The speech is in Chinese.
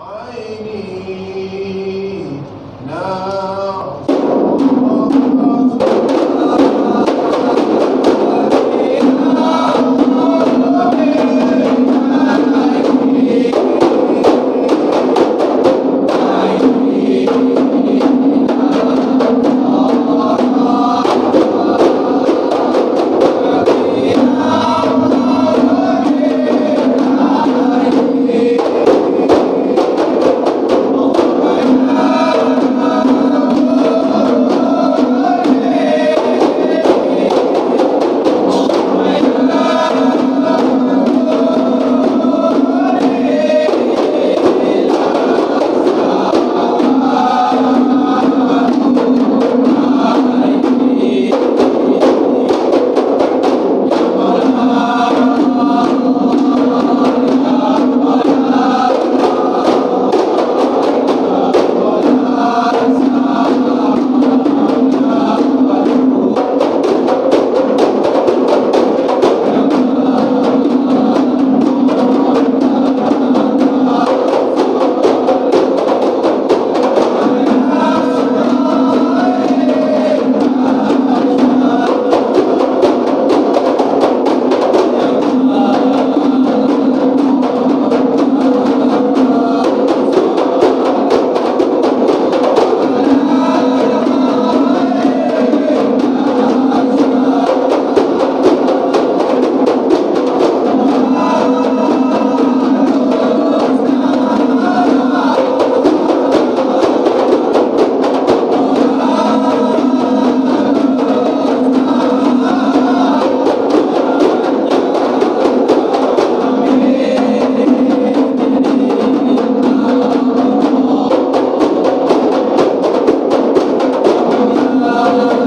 爱你。 감사합니다.